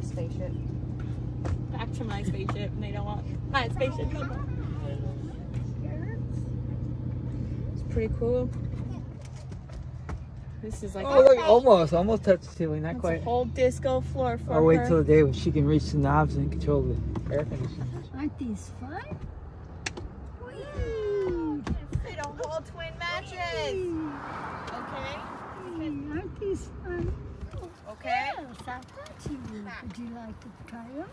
their spaceship. Back to my spaceship, and they don't want my spaceship. It's pretty cool. This is like Oh, look, almost, almost touched the ceiling, not it's a quite. whole disco floor for I'll wait her. till the day when she can reach the knobs and control the air conditioning. Aren't these fun? Whee! Fit a whole twin matches. Okay. Aren't these fun? Okay. Yes, I thought you would. Would you like to try them?